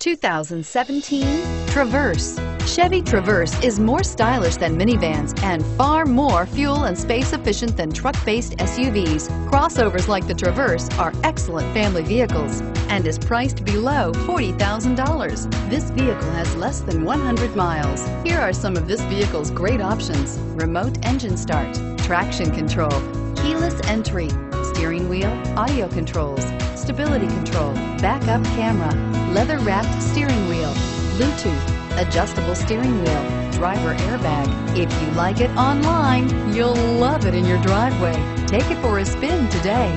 2017 Traverse. Chevy Traverse is more stylish than minivans and far more fuel and space efficient than truck-based SUVs. Crossovers like the Traverse are excellent family vehicles and is priced below $40,000. This vehicle has less than 100 miles. Here are some of this vehicle's great options. Remote engine start, traction control, keyless entry, steering wheel, audio controls, stability control, backup camera, leather-wrapped steering wheel, Bluetooth, adjustable steering wheel, driver airbag. If you like it online, you'll love it in your driveway. Take it for a spin today.